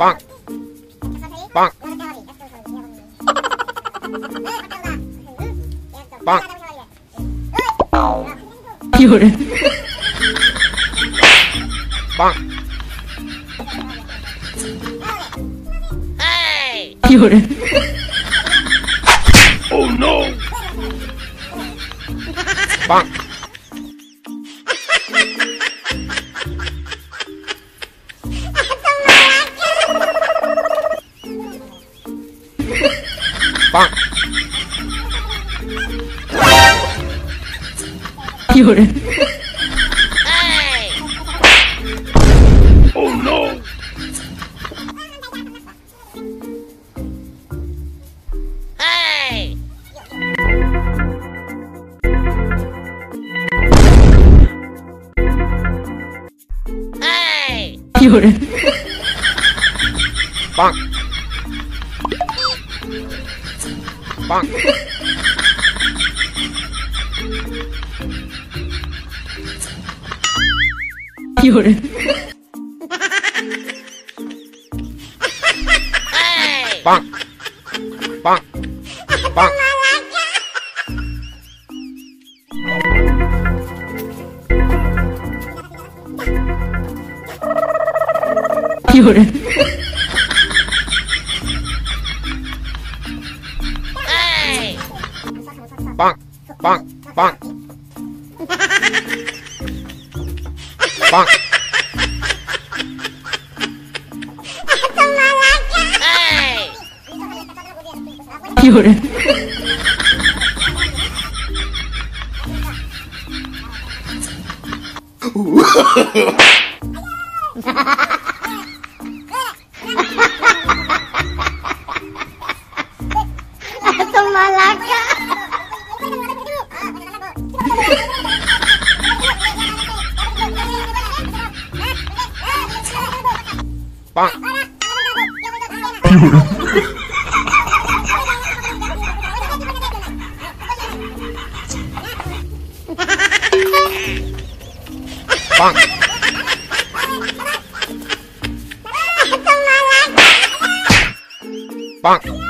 棒。棒。棒。有人。棒。哎，有人。Oh no！棒。パン。有人 Oh。棒。有人。棒，棒，棒！有人。棒棒棒，棒。怎么来着？哎，有人。哈哈哈哈哈！八。棒！棒！棒！